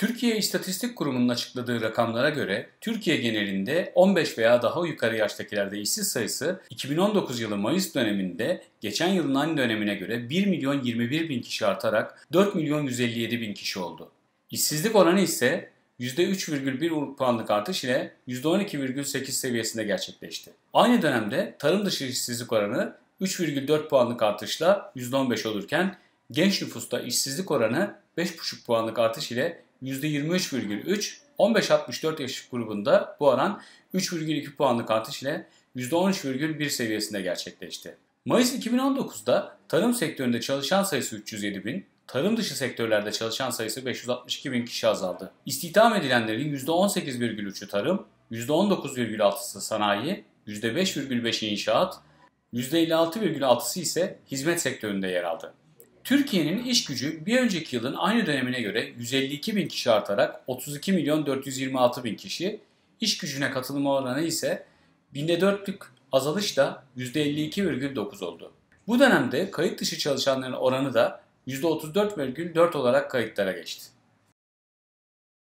Türkiye İstatistik Kurumu'nun açıkladığı rakamlara göre Türkiye genelinde 15 veya daha yukarı yaştakilerde işsiz sayısı 2019 yılı Mayıs döneminde geçen yılın aynı dönemine göre 1 milyon 21 bin kişi artarak 4 milyon 157 bin kişi oldu. İşsizlik oranı ise %3,1 puanlık artış ile %12,8 seviyesinde gerçekleşti. Aynı dönemde tarım dışı işsizlik oranı 3,4 puanlık artışla %15 olurken genç nüfusta işsizlik oranı 5,5 puanlık artış ile %23,3, 15-64 yaş grubunda bu oran 3,2 puanlık artış ile %13,1 seviyesinde gerçekleşti. Mayıs 2019'da tarım sektöründe çalışan sayısı 307 bin, tarım dışı sektörlerde çalışan sayısı 562 bin kişi azaldı. İstihdam edilenlerin %18,3'ü tarım, %19,6'sı sanayi, %5,5'i inşaat, %56,6'sı ise hizmet sektöründe yer aldı. Türkiye'nin iş gücü bir önceki yılın aynı dönemine göre 152 bin kişi artarak 32 milyon 426 bin kişi, iş gücüne katılım oranı ise binde 4'lük azalışla %52,9 oldu. Bu dönemde kayıt dışı çalışanların oranı da %34,4 olarak kayıtlara geçti.